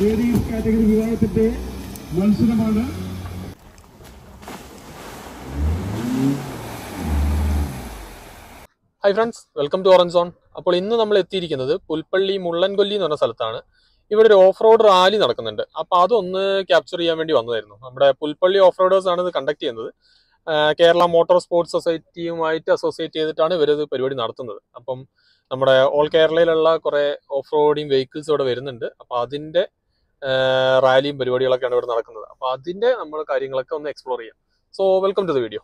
Ladies category വിഭാഗത്തിന്റെ മത്സരമാണ്. Hi friends welcome to orange zone അപ്പോൾ ഇന്ന് നമ്മൾ എത്തിയിരിക്കുന്നത് പുൽപ്പള്ളി മുള്ളൻകൊല്ലി എന്ന് പറഞ്ഞ സ്ഥലത്താണ്. ഇവിടെ ഒരു ഓഫ് റോഡ് റാലി നടക്കുന്നുണ്ട്. അപ്പോൾ അതൊന്ന് ക്യാപ്ചർ ചെയ്യാൻ വേണ്ടി വന്നതായിരുന്നു. നമ്മുടെ പുൽപ്പള്ളി ഓഫ് റോഡേഴ്സ് ആണ് ഇത് കണ്ടക്ട് ചെയ്യുന്നത്. കേരള മോട്ടോർ സ്പോർട്സ് സൊസൈറ്റിയുമായിട്ട് അസോസിയേറ്റ് ചെയ്തിട്ടാണ് ഇവരത് പരിപാടി നടത്തുന്നത്. അപ്പം നമ്മുടെ ഓൾ കേരളയിലുള്ള കുറേ ഓഫ് റോഡിങ് വെഹിക്കിൾസ് ഇവിടെ വരുന്നുണ്ട്. അപ്പോൾ അതിന്റെ റാലിയും പരിപാടികളൊക്കെയാണ് ഇവിടെ നടക്കുന്നത്. അപ്പോൾ അതിന്റെ നമ്മൾ കാര്യങ്ങളൊക്കെ ഒന്ന് എക്സ്പ്ലോർ ചെയ്യാം. So welcome to the video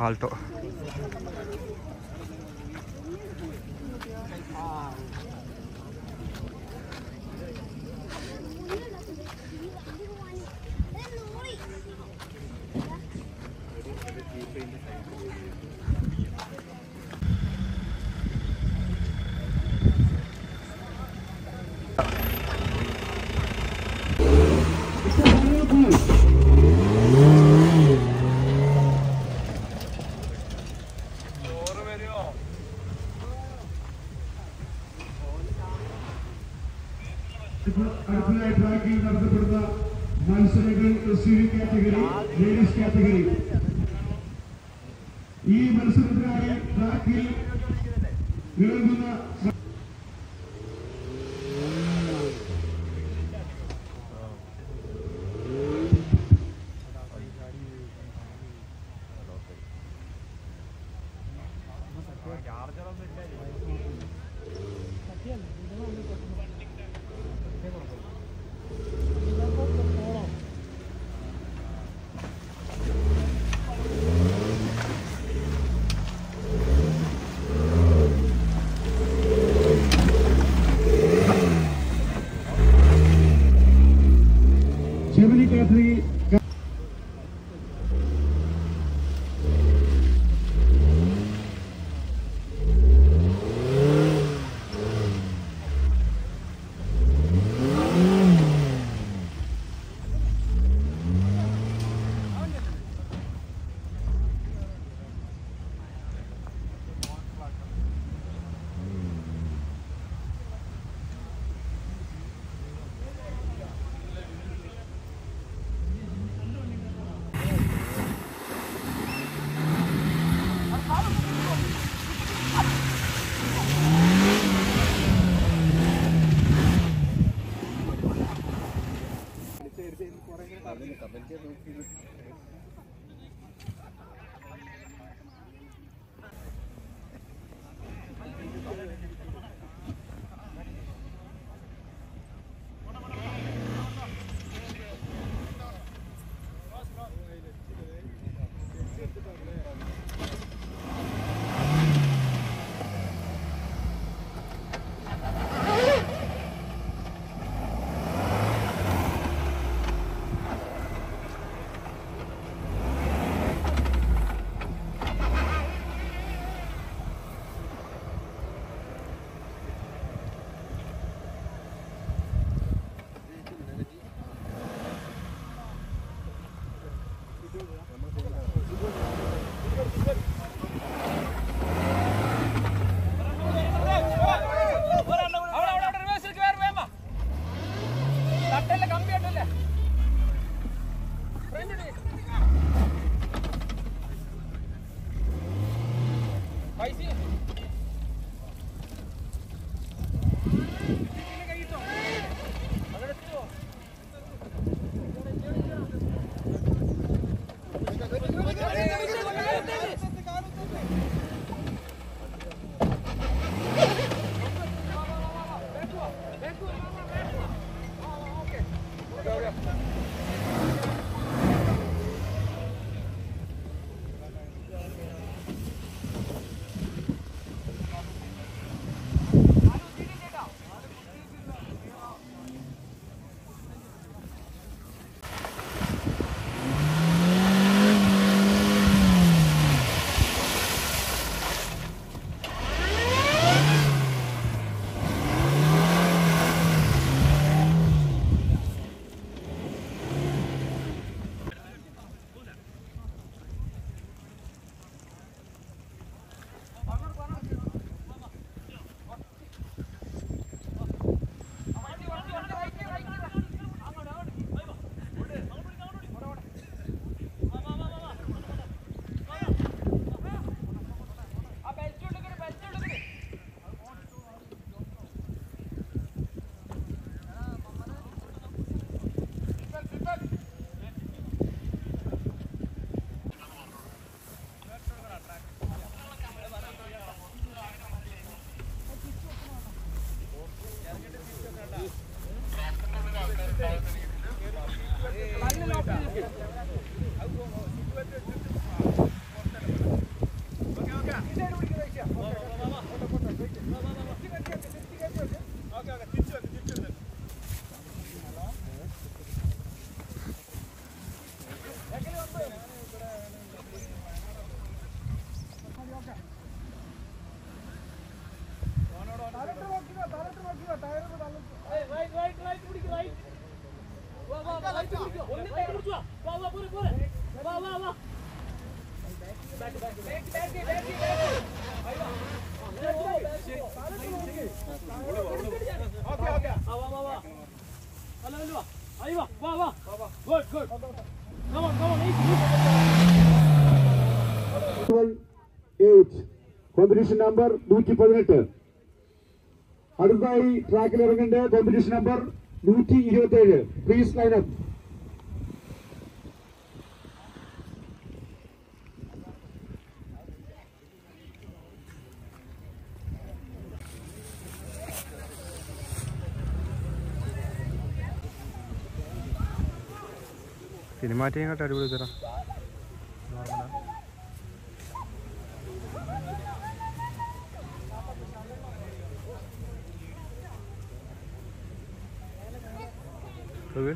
alto. Competition number നൂറ്റി പതിനെട്ട് അടുത്തതായി ട്രാക്കിൽ ഇറങ്ങേണ്ട കോമ്പറ്റീഷൻ നമ്പർ നൂറ്റി ഇരുപത്തി ഏഴ് പ്ലീസ് ലൈനപ്പ് സിനിമാറ്റിങ്ങോട്ട് അടിപൊളി തരാം ഓക്കെ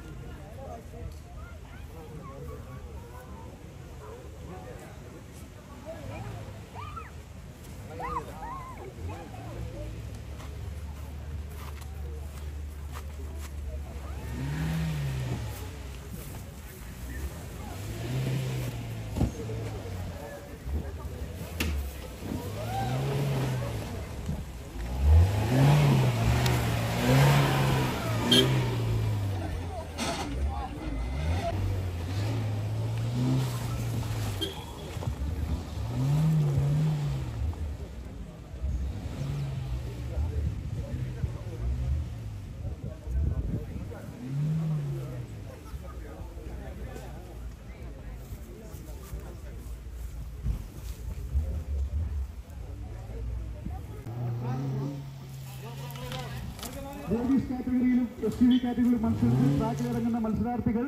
ലേഡീസ് കാറ്റഗറിയിലും എസ് ടി വി കാറ്റഗറിയിലും മത്സരത്തിൽ ട്രാക്കിലിറങ്ങുന്ന മത്സരാർത്ഥികൾ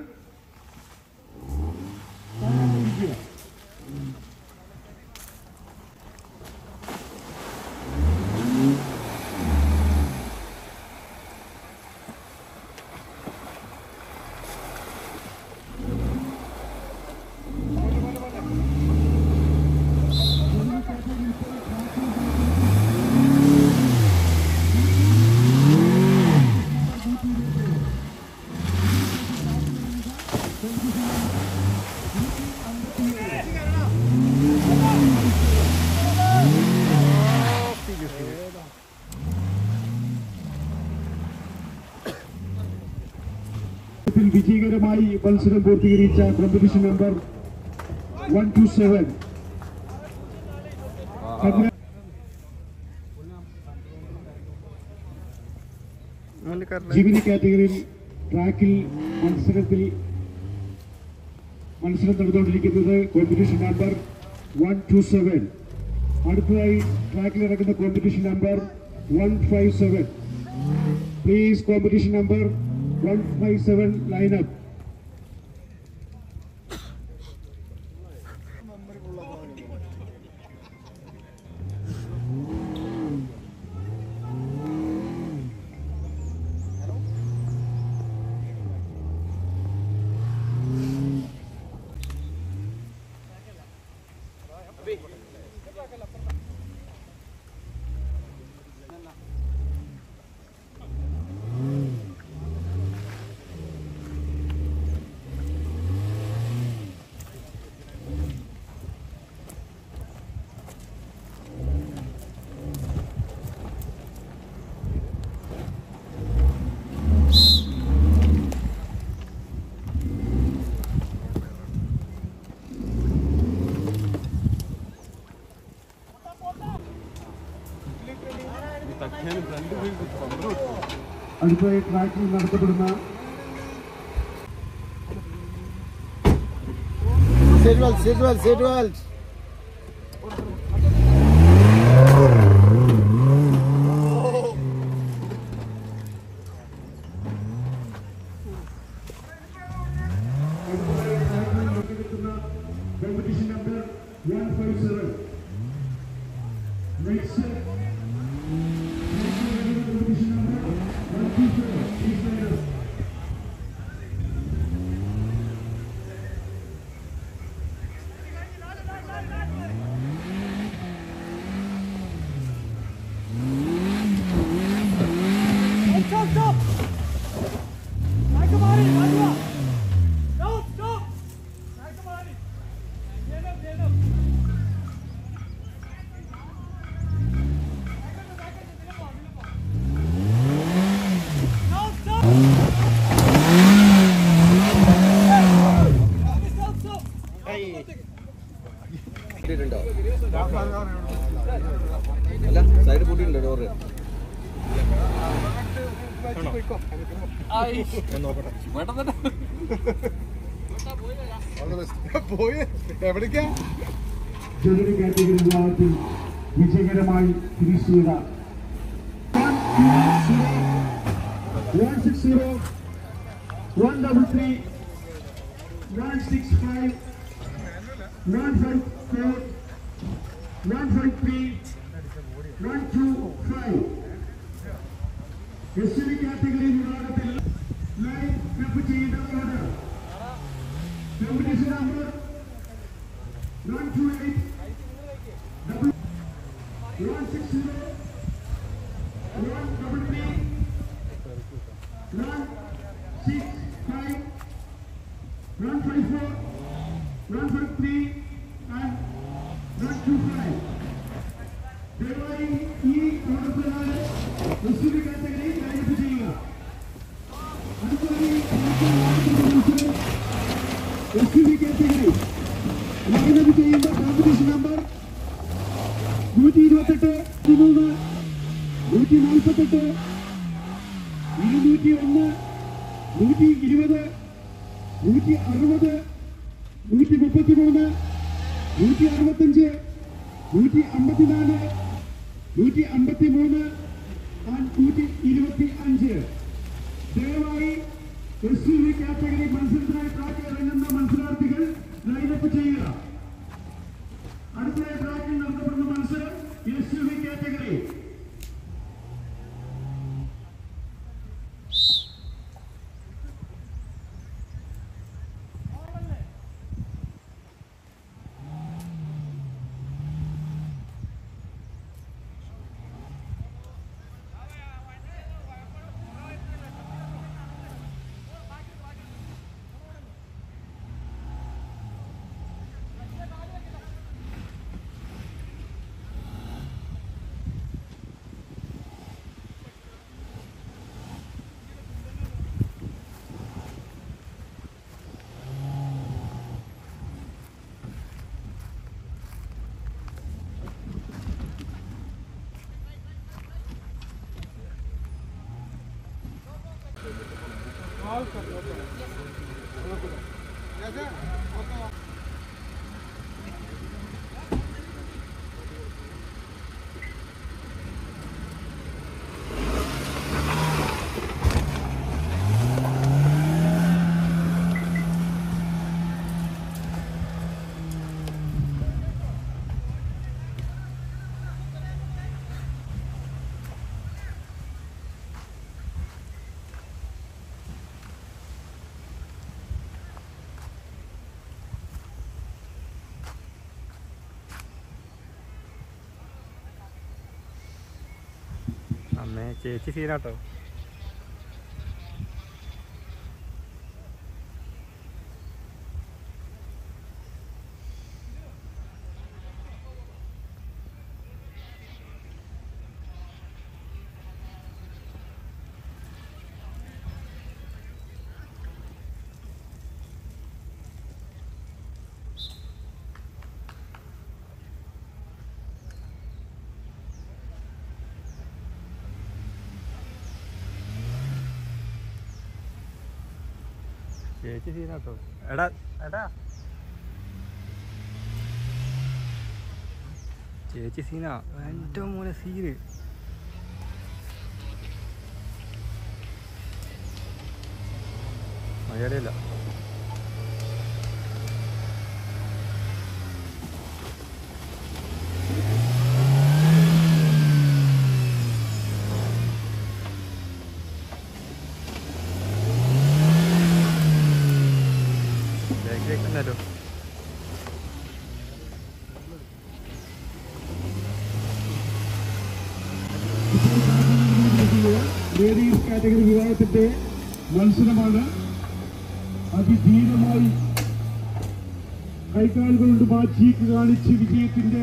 മത്സരം പൂർത്തീകരിച്ച competition number one two seven Jimny കാറ്റഗറിയിൽ ട്രാക്കിൽ മത്സരത്തിൽ മത്സരം നടന്നുകൊണ്ടിരിക്കുന്നത് competition number one two seven അടുത്തതായി ട്രാക്കിൽ ഇറങ്ങുന്ന competition number one five seven please competition number one five seven lineup അടുത്തതായി ട്രാക്കിൽ നടത്തപ്പെടുന്ന Sit well, sit well, sit well. അല്ല സൈഡ് പൂട്ടിയിട്ടുണ്ട് ഡോറ്? പോയി. എവിടേക്കാ? ജനുവരി കാറ്റഗറി വിഭാഗത്തിൽ വിജയകരമായി ഫിനിഷ് ചെയ്ത one double three one six five one five four one five three one two five S C category വിഭാഗത്തിൽ ലൈൻ ക്ലബ് ചെയ്യേണ്ട ഓർഡർ കോമ്പറ്റീഷൻ നമ്പർ ഇരുപത് നൂറ്റി അറുപത് നൂറ്റി മുപ്പത്തി മൂന്ന് നൂറ്റി അറുപത്തഞ്ച് നൂറ്റി അമ്പത്തിനാല് നൂറ്റി അമ്പത്തി മൂന്ന് നൂറ്റി ഇരുപത്തി അഞ്ച്. ദയവായി എസ് യു വി കാറ്റഗറി മത്സരത്തിനായി ട്രാക്ക് ഇറങ്ങുന്ന മത്സരാർത്ഥികൾ ലൈനപ്പ് ചെയ്യുക. അടുത്തതായി ട്രാക്കിൽ നടത്തപ്പെടുന്ന മത്സരം എസ് യു വി കാറ്റഗറി. അമ്മേ ചേച്ചി സീനാട്ടോ ചേച്ചി സീനാട്ടോ. എടാ. എടാ. ചേച്ചി സീനാ. എന്റെ മോനെ സീന്. മലയാളിയല്ല ബാജിക്ക് കാണിച്ച് വിജയത്തിന്റെ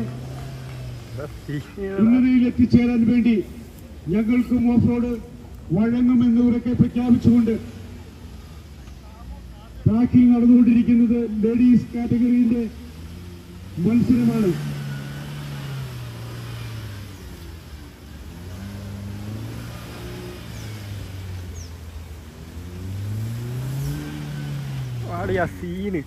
ഉന്നതിയിൽ എത്തിച്ചേരാൻ വേണ്ടി ഞങ്ങൾക്കും ഓഫ് റോഡ് വഴങ്ങുമെന്ന് ഉറക്കെ പ്രഖ്യാപിച്ചുകൊണ്ട് ട്രാക്കിംഗ് നടന്നുകൊണ്ടിരിക്കുന്നത് ലേഡീസ് കാറ്റഗറിയിലെ മത്സരമാണ്. സീന്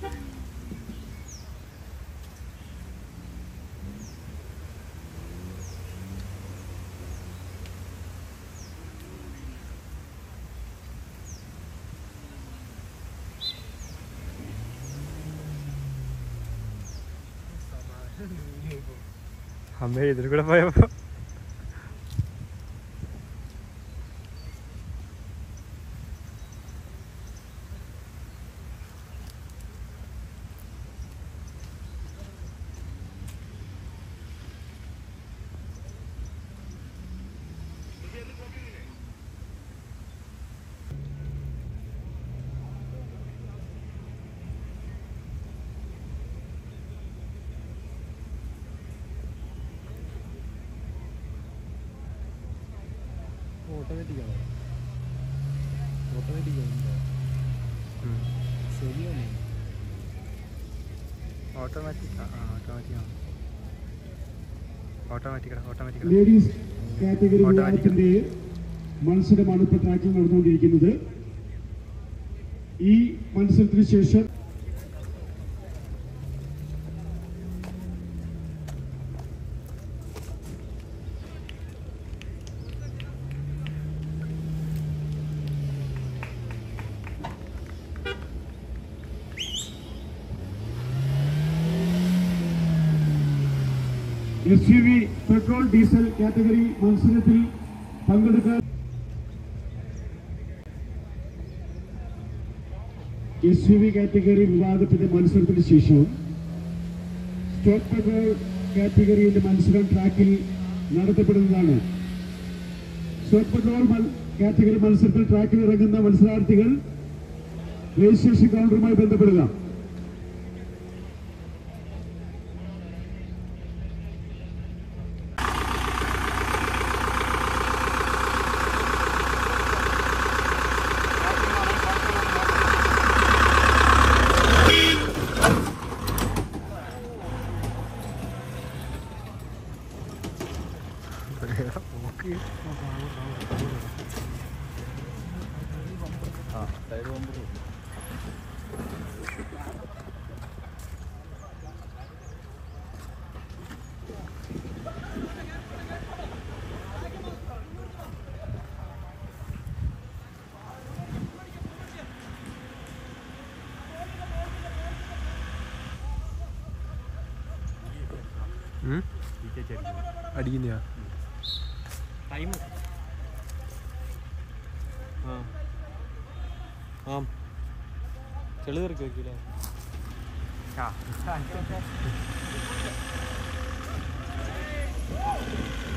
Amei, dragura vai. പോയപ്പോ ഓട്ടോമാറ്റിക് ആണോ ശരിയാണ്. ഓട്ടോമാറ്റിക് ആ ഓട്ടോമാറ്റിക് ആണ്. Automatic automatic ladies category Automatic. വിഭാഗത്തിന്റെ മത്സരമാണ് ഇപ്പോൾ ട്രാക്കിൽ നടന്നുകൊണ്ടിരിക്കുന്നത്. ഈ മത്സരത്തിന് ശേഷം S U V petrol diesel category മത്സരത്തിൽ പങ്കെടുക്കാൻ എസ് യു വി കാറ്റഗറി വിഭാഗത്തിന്റെ മത്സരത്തിന് ശേഷവും സ്റ്റോക്ക് പെട്രോൾ കാറ്റഗറിയിലെ മത്സരം ട്രാക്കിൽ നടത്തപ്പെടുന്നതാണ്. സ്റ്റോക്ക് പെട്രോൾ കാറ്റഗറി മത്സരത്തിൽ ട്രാക്കിൽ ഇറങ്ങുന്ന മത്സരാർത്ഥികൾ രജിസ്ട്രേഷൻ കൗണ്ടറുമായി ബന്ധപ്പെടുക. അടിക്കുന്നയാ? ടൈം ആ. ആ. ചെളി തെറിക്ക് വെക്കൂലേ? ഏതരാ